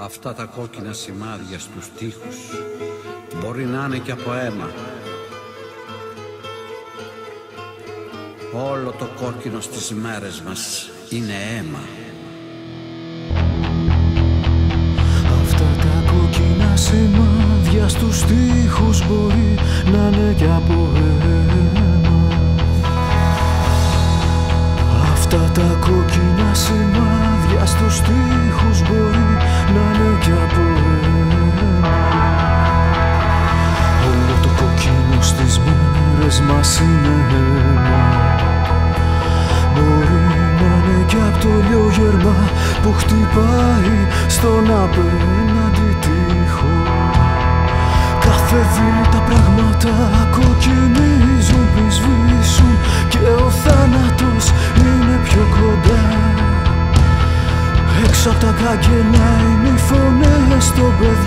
Αυτά τα κόκκινα σημάδια στους τοίχους μπορεί να είναι και από αίμα. Όλο το κόκκινο στις μέρες μας είναι αίμα. Αυτά τα κόκκινα σημάδια στους τοίχους μπορεί να είναι μας είναι αίμα Μπορεί να είναι και από το λιογερμά που χτυπάει στον απέναντι τοίχο. Κάθε βίλη τα πράγματα κοκκινίζουν πριν σβήσουν και ο θάνατος είναι πιο κοντά. Έξω από τα καγκελιά είναι οι φωνές των παιδιών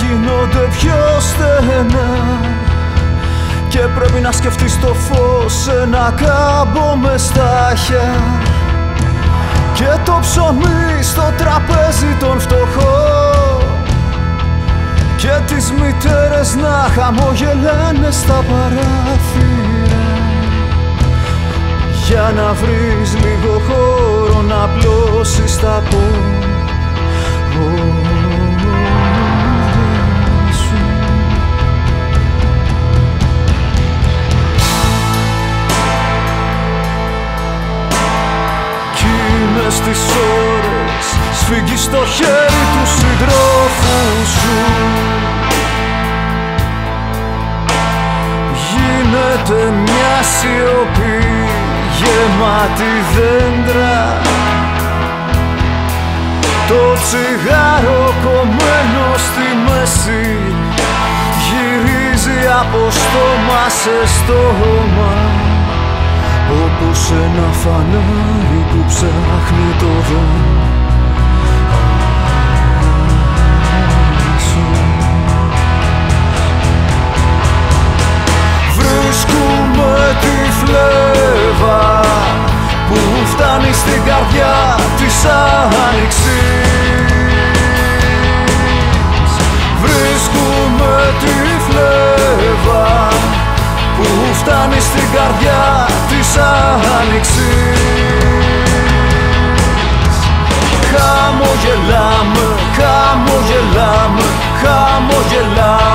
γίνονται πιο στενά. Και πρέπει να σκεφτείς το φως ένα κάμπο με στάχια. Και το ψωμί στο τραπέζι των φτωχών. Και τις μητέρες να χαμογελάνε στα παράθυρα. Για να βρεις λίγο χώρο να πλώσεις τα πόδια είναι στις ώρες. Σφίγγει στο χέρι του συντρόφου σου. Γίνεται μια σιωπή γεμάτη δέντρα. Το τσιγάρο κομμένο στη μέση Γυρίζει από στόμα σε στόμα Όπως ένα φανάρι που ψάχνει το δρόμο Βρίσκουμε τη φλέβα που φτάνει στην καρδιά της άνοιξης. Βρίσκουμε τη φλέβα που φτάνει στην καρδιά της άνοιξης. Χαμογελάμε, χαμογελάμε, χαμογελάμε.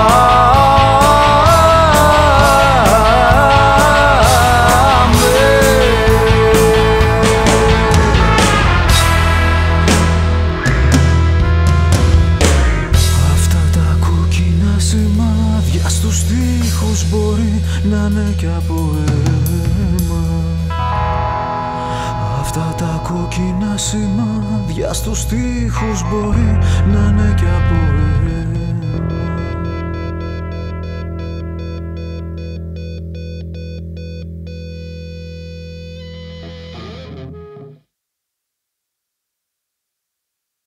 Αυτά τα κόκκινα σημάδια στους τοίχους μπορεί να είναι και από αίμα κόκκινα σημάδια στους τοίχους μπορεί να